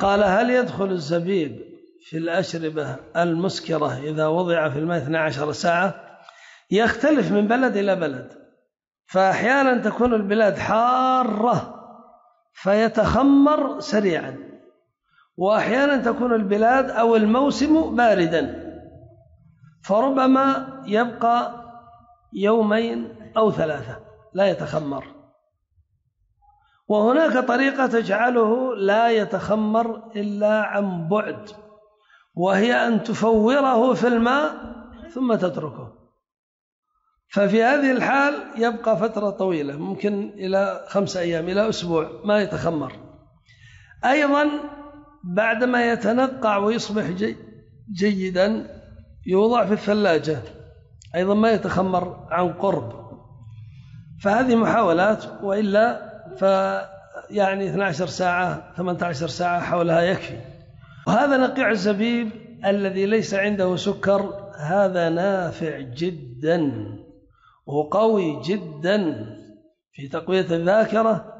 قال هل يدخل الزبيب في الأشربة المسكرة إذا وضع في الماء 12 ساعة؟ يختلف من بلد إلى بلد. فأحيانا تكون البلاد حارة فيتخمر سريعا. وأحيانا تكون البلاد أو الموسم باردا. فربما يبقى يومين أو ثلاثة لا يتخمر. وهناك طريقة تجعله لا يتخمر إلا عن بعد وهي أن تفوره في الماء ثم تتركه. ففي هذه الحال يبقى فترة طويلة ممكن إلى خمسة أيام إلى أسبوع ما يتخمر. أيضا بعدما يتنقع ويصبح جي جيدا يوضع في الثلاجة أيضا ما يتخمر عن قرب. فهذه محاولات وإلا فيعني 12 ساعة 18 ساعة حولها يكفي. وهذا نقيع الزبيب الذي ليس عنده سكر هذا نافع جدا وقوي جدا في تقوية الذاكرة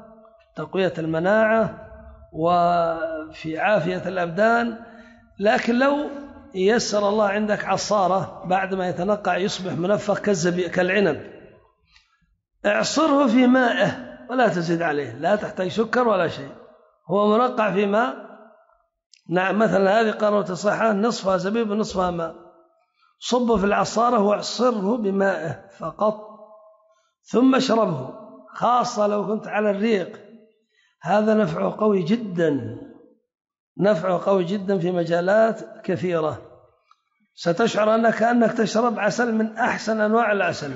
تقوية المناعة وفي عافية الأبدان. لكن لو يسر الله عندك عصارة بعد ما يتنقع يصبح منفخ كالزبيب كالعنب اعصره في مائه. ولا تزيد عليه لا تحتاج سكر ولا شيء. هو منقع في ماء. نعم مثلا هذه قارة الصحة نصفها زبيب ونصفها ماء. صبه في العصارة واعصره بمائه فقط ثم اشربه خاصة لو كنت على الريق. هذا نفعه قوي جدا. نفعه قوي جدا في مجالات كثيرة. ستشعر أنك كأنك تشرب عسل من أحسن أنواع العسل.